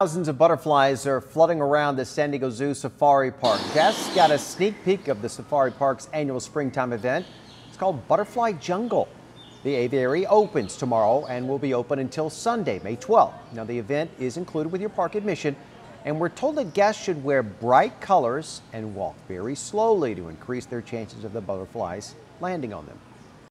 Thousands of butterflies are flooding around the San Diego Zoo Safari Park. Guests got a sneak peek of the Safari Park's annual springtime event. It's called Butterfly Jungle. The aviary opens tomorrow and will be open until Sunday, May 12th. Now, the event is included with your park admission, and we're told that guests should wear bright colors and walk very slowly to increase their chances of the butterflies landing on them.